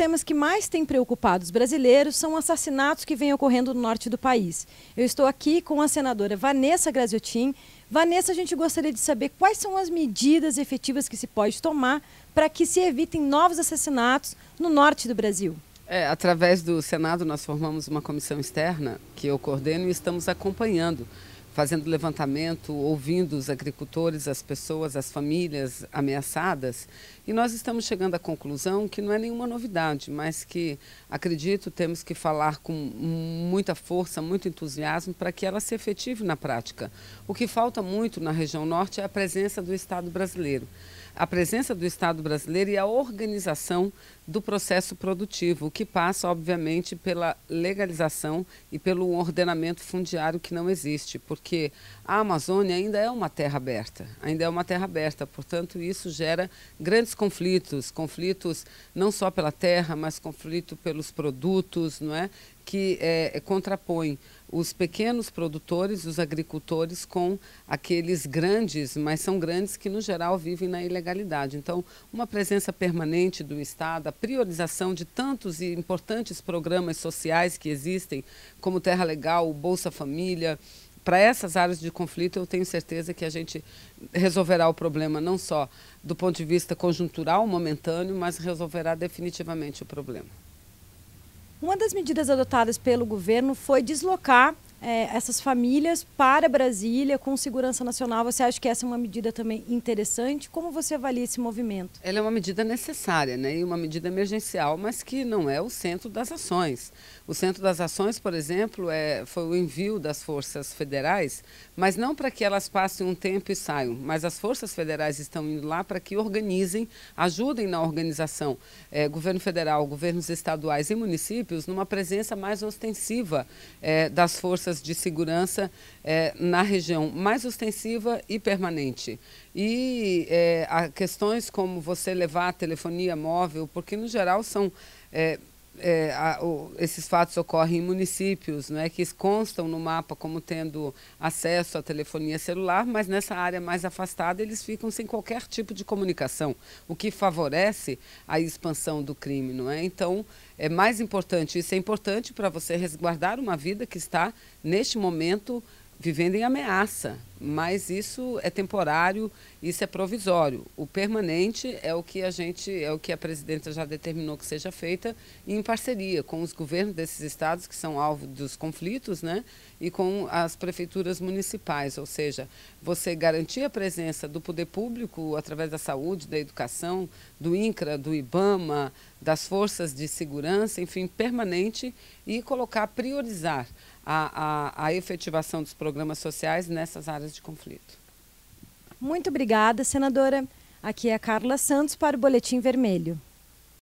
temas que mais têm preocupado os brasileiros são assassinatos que vêm ocorrendo no norte do país. Eu estou aqui com a senadora Vanessa Graziotin. Vanessa, a gente gostaria de saber quais são as medidas efetivas que se pode tomar para que se evitem novos assassinatos no norte do Brasil. É, através do Senado, nós formamos uma comissão externa que eu coordeno e estamos acompanhando fazendo levantamento, ouvindo os agricultores, as pessoas, as famílias ameaçadas. E nós estamos chegando à conclusão que não é nenhuma novidade, mas que acredito temos que falar com muita força, muito entusiasmo para que ela se efetive na prática. O que falta muito na região norte é a presença do Estado brasileiro a presença do Estado brasileiro e a organização do processo produtivo, que passa, obviamente, pela legalização e pelo ordenamento fundiário que não existe, porque a Amazônia ainda é uma terra aberta, ainda é uma terra aberta, portanto, isso gera grandes conflitos, conflitos não só pela terra, mas conflito pelos produtos, não é? Que é, contrapõe os pequenos produtores, os agricultores, com aqueles grandes, mas são grandes que, no geral, vivem na ilegalidade. Então, uma presença permanente do Estado, a priorização de tantos e importantes programas sociais que existem, como Terra Legal, Bolsa Família, para essas áreas de conflito, eu tenho certeza que a gente resolverá o problema não só do ponto de vista conjuntural, momentâneo, mas resolverá definitivamente o problema. Uma das medidas adotadas pelo governo foi deslocar é, essas famílias para Brasília com segurança nacional. Você acha que essa é uma medida também interessante? Como você avalia esse movimento? Ela é uma medida necessária, né? E uma medida emergencial, mas que não é o centro das ações. O centro das ações, por exemplo, é, foi o envio das forças federais, mas não para que elas passem um tempo e saiam, mas as forças federais estão indo lá para que organizem, ajudem na organização, é, governo federal, governos estaduais e municípios, numa presença mais ostensiva é, das forças forças de segurança é, na região mais ostensiva e permanente. E é, questões como você levar a telefonia móvel, porque no geral são é, é, a, o, esses fatos ocorrem em municípios né, que constam no mapa como tendo acesso à telefonia celular, mas nessa área mais afastada eles ficam sem qualquer tipo de comunicação, o que favorece a expansão do crime. Não é? Então, é mais importante, isso é importante para você resguardar uma vida que está, neste momento, vivendo em ameaça, mas isso é temporário, isso é provisório. O permanente é o que a gente, é o que a presidenta já determinou que seja feita em parceria com os governos desses estados que são alvo dos conflitos, né, e com as prefeituras municipais, ou seja, você garantir a presença do poder público através da saúde, da educação, do INCRA, do IBAMA, das forças de segurança, enfim, permanente e colocar, priorizar a, a, a efetivação dos programas sociais nessas áreas de conflito. Muito obrigada, senadora. Aqui é a Carla Santos para o Boletim Vermelho.